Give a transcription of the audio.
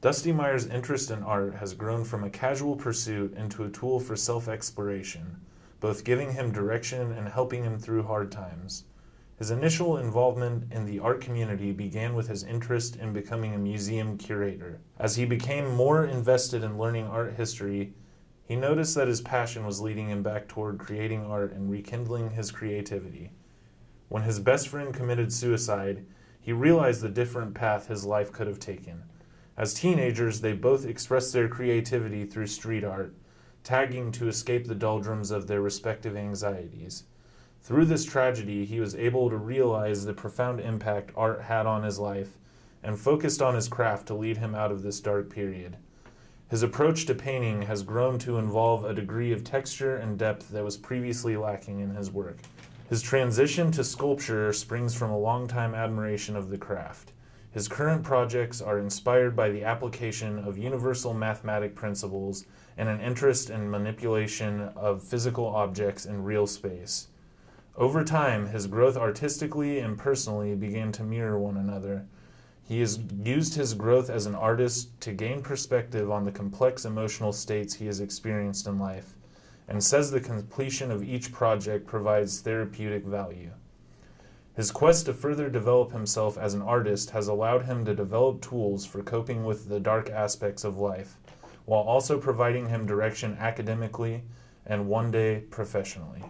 Dusty Meyers' interest in art has grown from a casual pursuit into a tool for self exploration, both giving him direction and helping him through hard times. His initial involvement in the art community began with his interest in becoming a museum curator. As he became more invested in learning art history, he noticed that his passion was leading him back toward creating art and rekindling his creativity. When his best friend committed suicide, he realized the different path his life could have taken. As teenagers, they both expressed their creativity through street art, tagging to escape the doldrums of their respective anxieties. Through this tragedy, he was able to realize the profound impact art had on his life and focused on his craft to lead him out of this dark period. His approach to painting has grown to involve a degree of texture and depth that was previously lacking in his work. His transition to sculpture springs from a long-time admiration of the craft. His current projects are inspired by the application of universal mathematic principles and an interest in manipulation of physical objects in real space. Over time, his growth artistically and personally began to mirror one another. He has used his growth as an artist to gain perspective on the complex emotional states he has experienced in life, and says the completion of each project provides therapeutic value. His quest to further develop himself as an artist has allowed him to develop tools for coping with the dark aspects of life, while also providing him direction academically and one day professionally.